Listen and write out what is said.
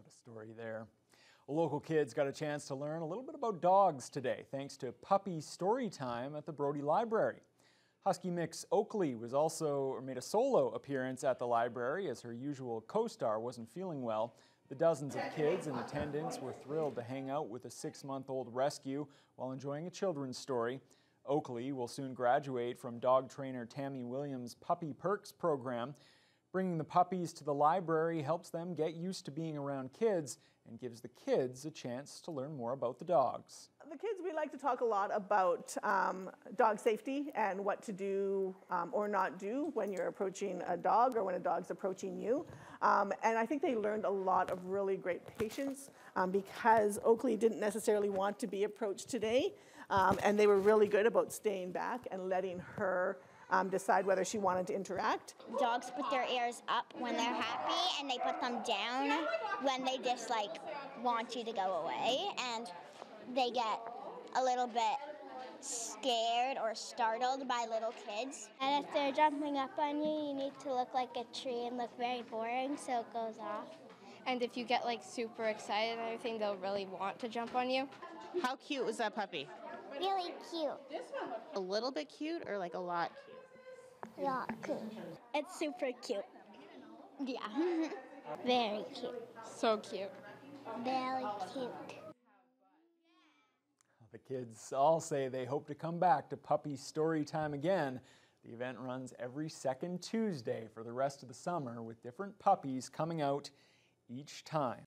What a story there. Local kids got a chance to learn a little bit about dogs today thanks to Puppy Story Time at the Brodie Library. Husky mix Oakley was also made a solo appearance at the library as her usual co-star wasn't feeling well. The dozens of kids in attendance were thrilled to hang out with a six-month-old rescue while enjoying a children's story. Oakley will soon graduate from dog trainer Tammy Williams' Puppy Perks program. Bringing the puppies to the library helps them get used to being around kids and gives the kids a chance to learn more about the dogs. The kids, we like to talk a lot about um, dog safety and what to do um, or not do when you're approaching a dog or when a dog's approaching you. Um, and I think they learned a lot of really great patience um, because Oakley didn't necessarily want to be approached today. Um, and they were really good about staying back and letting her um, decide whether she wanted to interact. Dogs put their ears up when they're happy, and they put them down when they just like want you to go away, and they get a little bit scared or startled by little kids. And if they're jumping up on you, you need to look like a tree and look very boring so it goes off. And if you get like super excited and everything, they'll really want to jump on you. How cute was that puppy? Really cute. A little bit cute or like a lot cute? Yeah, cute. It's super cute. Yeah. very cute. So cute. Very cute. The kids all say they hope to come back to Puppy Story Time again. The event runs every second Tuesday for the rest of the summer with different puppies coming out each time.